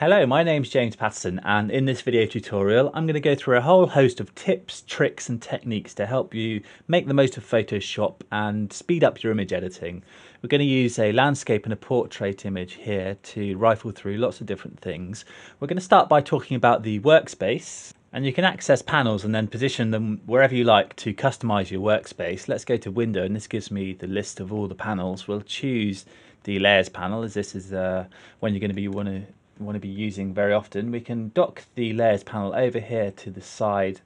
Hello, my name's James Patterson and in this video tutorial I'm going to go through a whole host of tips, tricks and techniques to help you make the most of Photoshop and speed up your image editing. We're going to use a landscape and a portrait image here to rifle through lots of different things. We're going to start by talking about the workspace and you can access panels and then position them wherever you like to customize your workspace. Let's go to window and this gives me the list of all the panels. We'll choose the layers panel as this is uh, when you're going to be want to want to be using very often, we can dock the layers panel over here to the side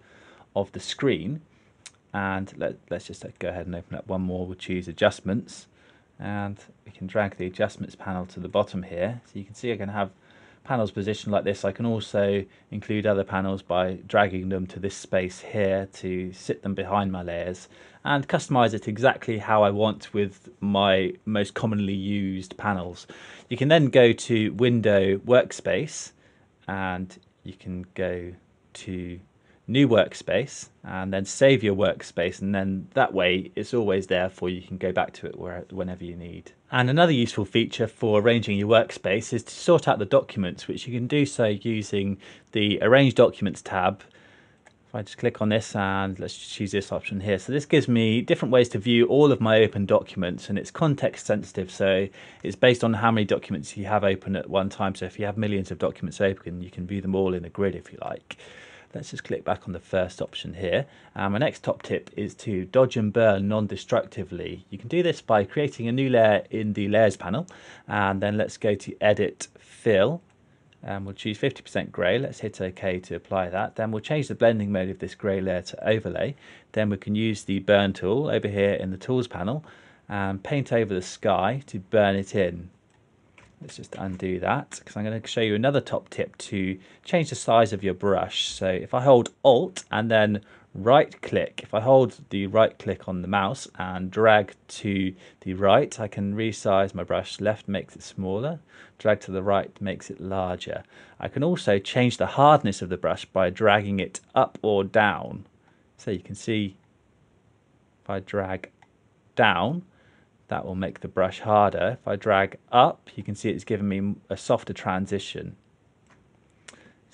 of the screen. And let, let's just uh, go ahead and open up one more. We'll choose adjustments and we can drag the adjustments panel to the bottom here. So you can see I can have panels positioned like this. I can also include other panels by dragging them to this space here to sit them behind my layers and customize it exactly how I want with my most commonly used panels. You can then go to Window Workspace and you can go to new workspace and then save your workspace and then that way it's always there for you. Can go back to it whenever you need. And another useful feature for arranging your workspace is to sort out the documents which you can do so using the Arrange Documents tab if I just click on this and let's choose this option here. So this gives me different ways to view all of my open documents and it's context sensitive. So it's based on how many documents you have open at one time. So if you have millions of documents open, you can view them all in a grid if you like. Let's just click back on the first option here. Um, my next top tip is to dodge and burn non-destructively. You can do this by creating a new layer in the layers panel and then let's go to edit fill and we'll choose 50% grey. Let's hit OK to apply that. Then we'll change the blending mode of this grey layer to overlay. Then we can use the burn tool over here in the tools panel and paint over the sky to burn it in. Let's just undo that because I'm going to show you another top tip to change the size of your brush. So if I hold Alt and then right click, if I hold the right click on the mouse and drag to the right, I can resize my brush. Left makes it smaller, drag to the right makes it larger. I can also change the hardness of the brush by dragging it up or down. So you can see if I drag down, that will make the brush harder. If I drag up, you can see it's given me a softer transition.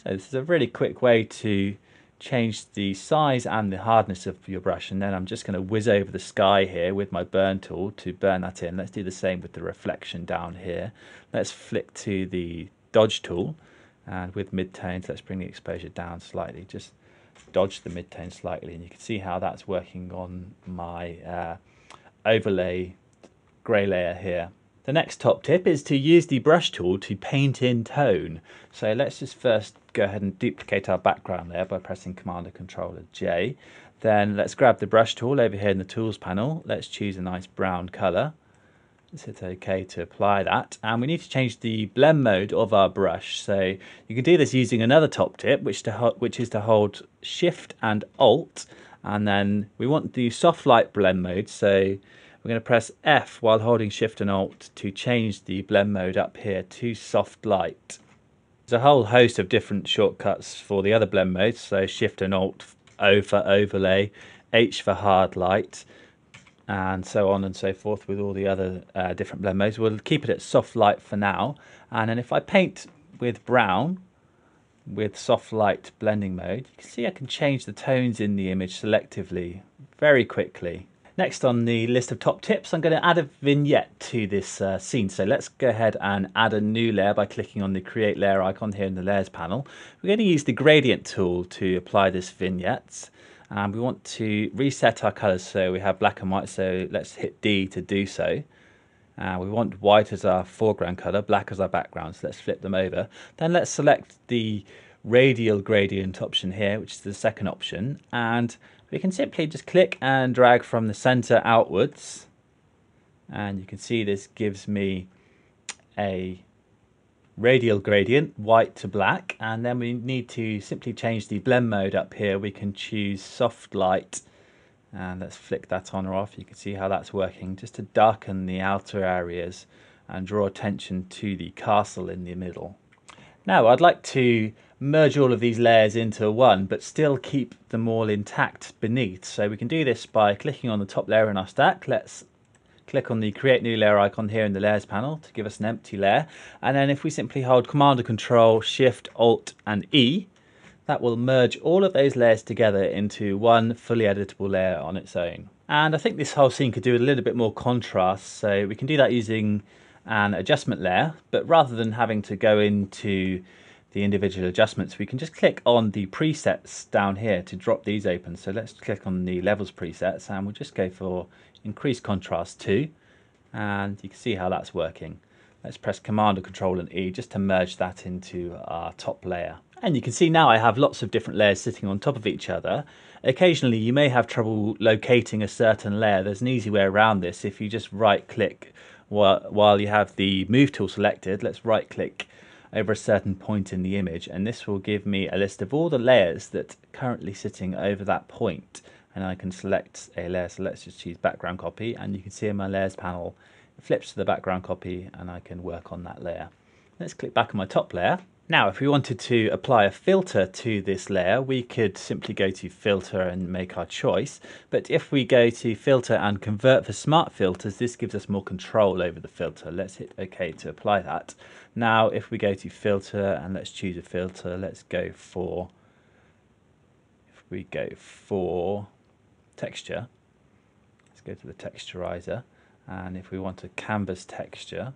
So this is a really quick way to change the size and the hardness of your brush and then I'm just going to whiz over the sky here with my burn tool to burn that in. Let's do the same with the reflection down here. Let's flick to the dodge tool and with midtones let's bring the exposure down slightly. Just dodge the midtone slightly and you can see how that's working on my uh, overlay grey layer here. The next top tip is to use the brush tool to paint in tone. So let's just first go ahead and duplicate our background there by pressing Command and Control J. Then let's grab the brush tool over here in the tools panel. Let's choose a nice brown colour. Let's hit OK to apply that. And we need to change the blend mode of our brush. So you can do this using another top tip, which, to which is to hold Shift and Alt. And then we want the soft light blend mode. So we're going to press F while holding Shift and Alt to change the blend mode up here to soft light. There's a whole host of different shortcuts for the other blend modes, so Shift and Alt, O for overlay, H for hard light, and so on and so forth with all the other uh, different blend modes. We'll keep it at soft light for now, and then if I paint with brown, with soft light blending mode, you can see I can change the tones in the image selectively very quickly. Next on the list of top tips, I'm going to add a vignette to this uh, scene. So let's go ahead and add a new layer by clicking on the create layer icon here in the layers panel. We're going to use the gradient tool to apply this vignette. And we want to reset our colors so we have black and white. So let's hit D to do so. Uh, we want white as our foreground color, black as our background. So let's flip them over. Then let's select the radial gradient option here, which is the second option. And we can simply just click and drag from the center outwards. And you can see this gives me a radial gradient white to black. And then we need to simply change the blend mode up here. We can choose soft light. And let's flick that on or off. You can see how that's working. Just to darken the outer areas and draw attention to the castle in the middle now I'd like to merge all of these layers into one but still keep them all intact beneath. So we can do this by clicking on the top layer in our stack. Let's click on the create new layer icon here in the layers panel to give us an empty layer. And then if we simply hold command and control, shift, alt and E, that will merge all of those layers together into one fully editable layer on its own. And I think this whole scene could do a little bit more contrast. So we can do that using an adjustment layer, but rather than having to go into the individual adjustments, we can just click on the presets down here to drop these open. So let's click on the levels presets and we'll just go for increase contrast 2 and you can see how that's working. Let's press Command and Control and E just to merge that into our top layer. And you can see now I have lots of different layers sitting on top of each other. Occasionally you may have trouble locating a certain layer. There's an easy way around this. If you just right click while, while you have the move tool selected, let's right click over a certain point in the image and this will give me a list of all the layers that are currently sitting over that point and I can select a layer so let's just choose background copy and you can see in my layers panel it flips to the background copy and I can work on that layer. Let's click back on my top layer. Now if we wanted to apply a filter to this layer we could simply go to filter and make our choice but if we go to filter and convert for smart filters this gives us more control over the filter. Let's hit OK to apply that. Now if we go to filter and let's choose a filter let's go for if we go for texture let's go to the texturizer and if we want a canvas texture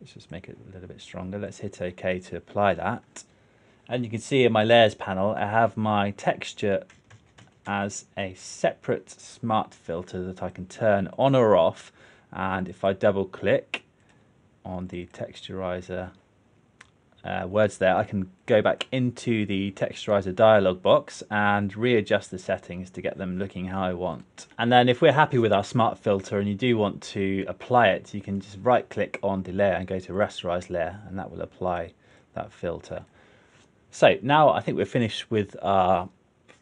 let's just make it a little bit stronger. Let's hit OK to apply that. And you can see in my layers panel I have my texture as a separate smart filter that I can turn on or off. And if I double click on the texturizer uh, words there, I can go back into the texturizer dialog box and readjust the settings to get them looking how I want. And then if we're happy with our smart filter and you do want to apply it, you can just right click on the layer and go to rasterize layer and that will apply that filter. So now I think we're finished with our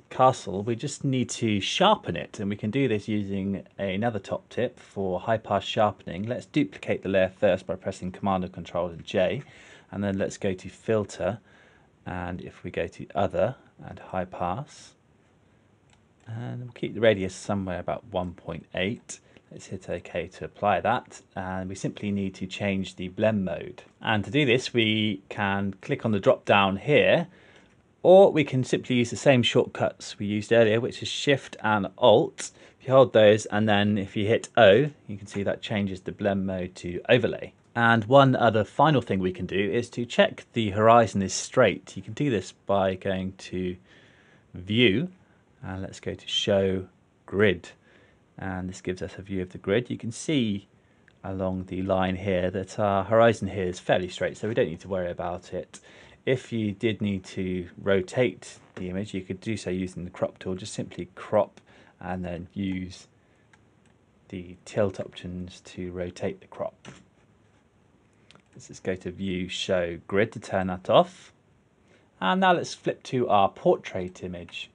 castle, we just need to sharpen it and we can do this using another top tip for high pass sharpening. Let's duplicate the layer first by pressing Command and Control and J and then let's go to filter. And if we go to other and high pass and we'll keep the radius somewhere about 1.8 let's hit OK to apply that. And we simply need to change the blend mode. And to do this we can click on the drop down here or we can simply use the same shortcuts we used earlier which is shift and alt. If you hold those and then if you hit O you can see that changes the blend mode to overlay and one other final thing we can do is to check the horizon is straight. You can do this by going to View, and let's go to Show Grid. And this gives us a view of the grid. You can see along the line here that our horizon here is fairly straight, so we don't need to worry about it. If you did need to rotate the image, you could do so using the crop tool. Just simply crop and then use the tilt options to rotate the crop. Let's just go to view show grid to turn that off. And now let's flip to our portrait image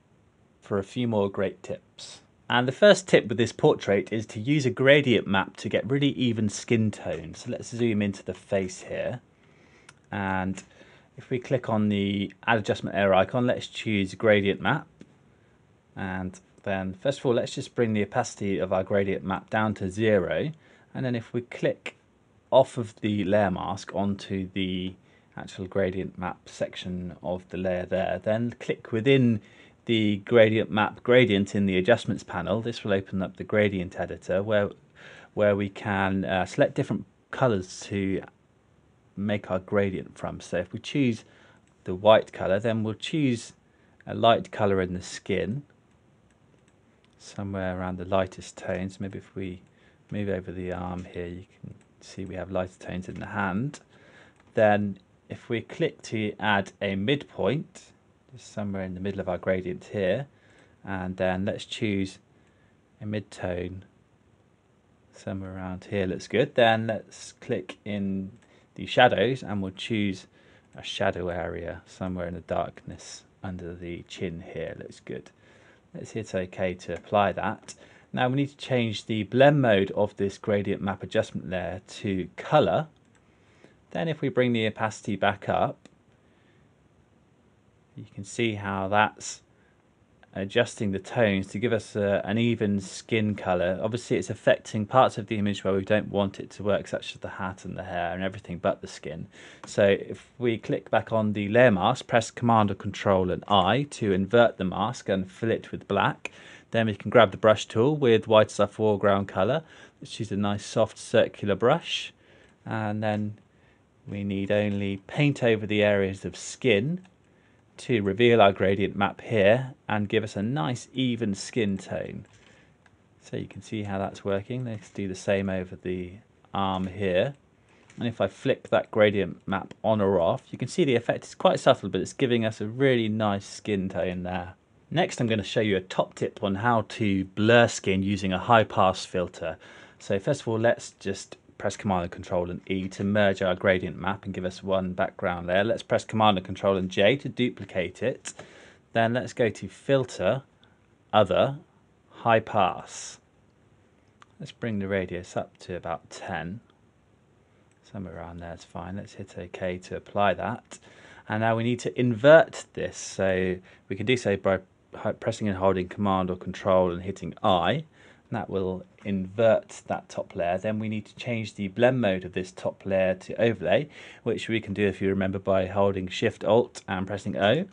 for a few more great tips. And the first tip with this portrait is to use a gradient map to get really even skin tone. So let's zoom into the face here. And if we click on the add adjustment layer icon, let's choose gradient map. And then first of all, let's just bring the opacity of our gradient map down to zero. And then if we click off of the layer mask onto the actual gradient map section of the layer there. Then click within the gradient map gradient in the adjustments panel. This will open up the gradient editor where where we can uh, select different colors to make our gradient from. So if we choose the white color, then we'll choose a light color in the skin, somewhere around the lightest tones. Maybe if we move over the arm here, you can see we have lighter tones in the hand. Then if we click to add a midpoint, just somewhere in the middle of our gradient here, and then let's choose a midtone somewhere around here looks good. Then let's click in the shadows and we'll choose a shadow area somewhere in the darkness under the chin here looks good. Let's hit OK to apply that. Now we need to change the blend mode of this gradient map adjustment layer to color. Then if we bring the opacity back up, you can see how that's adjusting the tones to give us a, an even skin color. Obviously it's affecting parts of the image where we don't want it to work, such as the hat and the hair and everything but the skin. So if we click back on the layer mask, press Command or Control and I to invert the mask and fill it with black, then we can grab the brush tool with white as our foreground color. Let's choose a nice soft circular brush and then we need only paint over the areas of skin to reveal our gradient map here and give us a nice even skin tone. So you can see how that's working. Let's do the same over the arm here. And if I flick that gradient map on or off, you can see the effect is quite subtle, but it's giving us a really nice skin tone there. Next, I'm going to show you a top tip on how to blur skin using a high pass filter. So first of all, let's just press Command and Control and E to merge our gradient map and give us one background layer. Let's press Command and Control and J to duplicate it. Then let's go to Filter, Other, High Pass. Let's bring the radius up to about 10. Somewhere around there is fine. Let's hit OK to apply that. And now we need to invert this. So we can do so by pressing and holding Command or Control and hitting I. That will invert that top layer. Then we need to change the blend mode of this top layer to overlay, which we can do if you remember by holding Shift Alt and pressing O.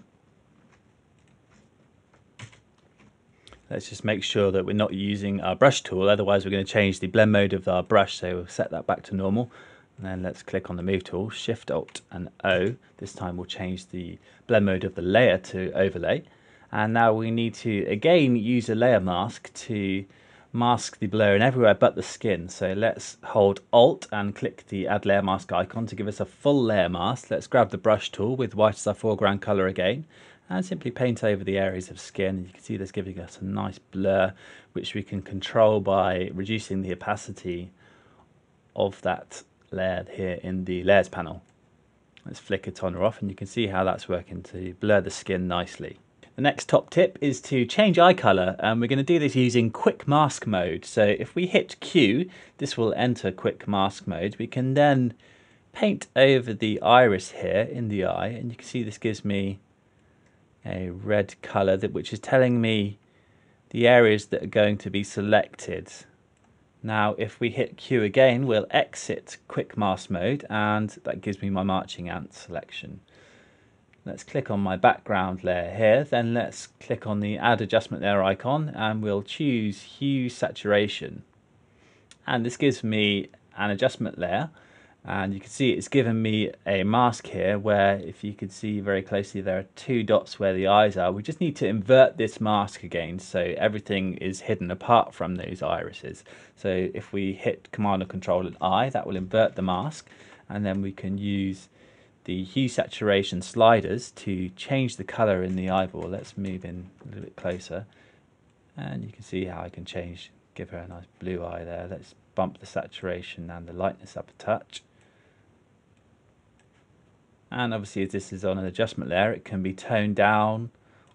Let's just make sure that we're not using our brush tool, otherwise we're going to change the blend mode of our brush, so we'll set that back to normal. And then let's click on the Move tool, Shift Alt and O. This time we'll change the blend mode of the layer to overlay. And now we need to again use a layer mask to mask the blur in everywhere but the skin. So let's hold Alt and click the Add Layer Mask icon to give us a full layer mask. Let's grab the brush tool with white as our foreground colour again and simply paint over the areas of skin. You can see this giving us a nice blur which we can control by reducing the opacity of that layer here in the layers panel. Let's flick it on or off and you can see how that's working to blur the skin nicely. The next top tip is to change eye color and we're going to do this using quick mask mode. So if we hit Q, this will enter quick mask mode. We can then paint over the iris here in the eye and you can see this gives me a red color that which is telling me the areas that are going to be selected. Now if we hit Q again we'll exit quick mask mode and that gives me my marching ant selection. Let's click on my background layer here. Then let's click on the add adjustment layer icon and we'll choose hue saturation. And this gives me an adjustment layer and you can see it's given me a mask here where if you can see very closely there are two dots where the eyes are we just need to invert this mask again so everything is hidden apart from those irises so if we hit command or control and I that will invert the mask and then we can use the hue saturation sliders to change the color in the eyeball. Let's move in a little bit closer and you can see how I can change, give her a nice blue eye there. Let's bump the saturation and the lightness up a touch. And obviously as this is on an adjustment layer, it can be toned down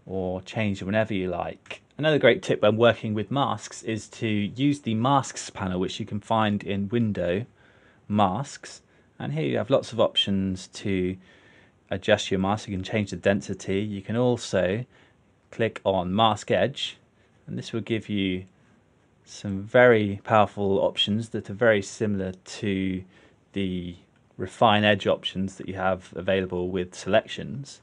or changed whenever you like. Another great tip when working with masks is to use the masks panel, which you can find in window masks and here you have lots of options to adjust your mask. You can change the density. You can also click on mask edge and this will give you some very powerful options that are very similar to the refine edge options that you have available with selections.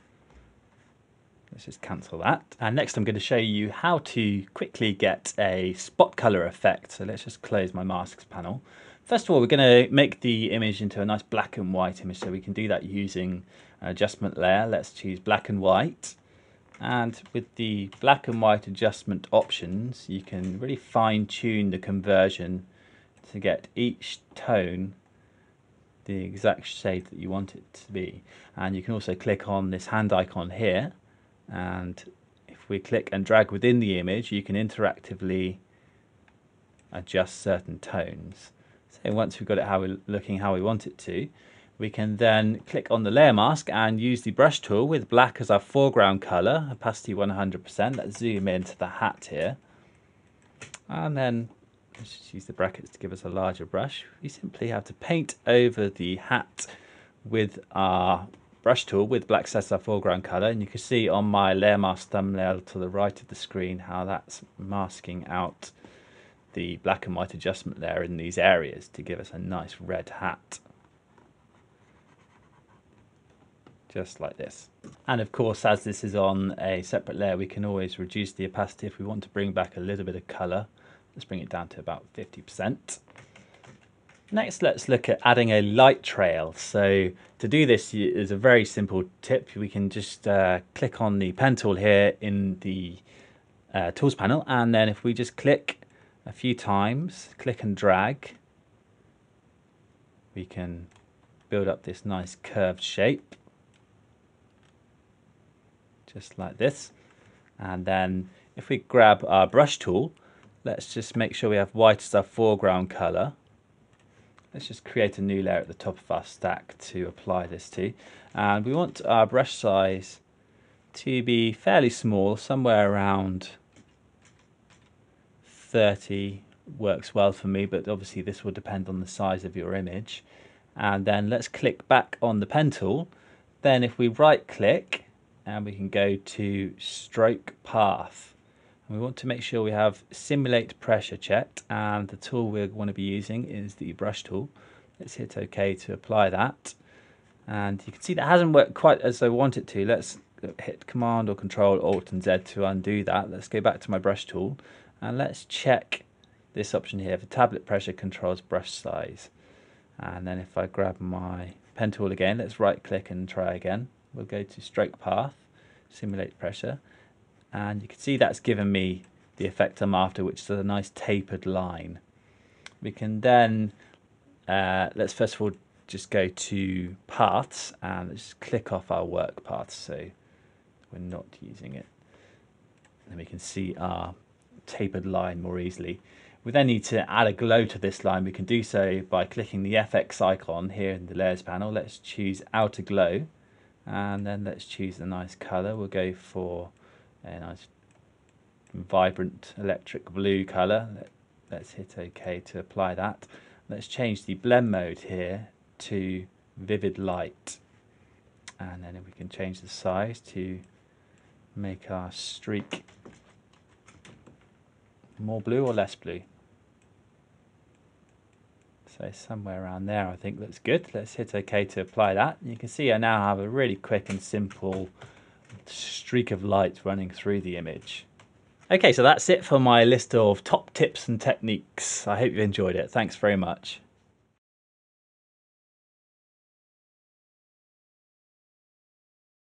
Let's just cancel that. And next I'm going to show you how to quickly get a spot color effect. So let's just close my masks panel. First of all, we're going to make the image into a nice black and white image, so we can do that using an adjustment layer. Let's choose black and white. And with the black and white adjustment options, you can really fine tune the conversion to get each tone the exact shade that you want it to be. And you can also click on this hand icon here. And if we click and drag within the image, you can interactively adjust certain tones. So once we've got it how we're looking how we want it to, we can then click on the layer mask and use the brush tool with black as our foreground color, opacity 100%. Let's zoom into the hat here. And then let's just use the brackets to give us a larger brush. We simply have to paint over the hat with our brush tool with Black as our foreground color and you can see on my layer mask thumbnail to the right of the screen how that's masking out the black and white adjustment layer in these areas to give us a nice red hat. Just like this. And of course, as this is on a separate layer, we can always reduce the opacity if we want to bring back a little bit of color. Let's bring it down to about 50%. Next, let's look at adding a light trail. So to do this is a very simple tip. We can just uh, click on the pen tool here in the uh, tools panel. And then if we just click a few times, click and drag, we can build up this nice curved shape. Just like this. And then if we grab our brush tool, let's just make sure we have white as our foreground color let's just create a new layer at the top of our stack to apply this to. And we want our brush size to be fairly small, somewhere around 30 works well for me, but obviously this will depend on the size of your image. And then let's click back on the pen tool. Then if we right click and we can go to stroke path, we want to make sure we have simulate pressure checked and the tool we want to be using is the brush tool. Let's hit OK to apply that. And you can see that hasn't worked quite as I want it to. Let's hit Command or Control Alt and Z to undo that. Let's go back to my brush tool and let's check this option here. for tablet pressure controls brush size. And then if I grab my pen tool again, let's right click and try again. We'll go to stroke path, simulate pressure and you can see that's given me the effect I'm after which is a nice tapered line we can then uh, let's first of all just go to paths and let's click off our work path so we're not using it and we can see our tapered line more easily we then need to add a glow to this line we can do so by clicking the FX icon here in the layers panel let's choose outer glow and then let's choose a nice color we'll go for a nice vibrant electric blue color. Let, us hit OK to apply that. Let's change the blend mode here to vivid light. And then we can change the size to make our streak more blue or less blue. So somewhere around there I think looks good. Let's hit OK to apply that. You can see I now have a really quick and simple streak of light running through the image. Okay, so that's it for my list of top tips and techniques. I hope you enjoyed it. Thanks very much.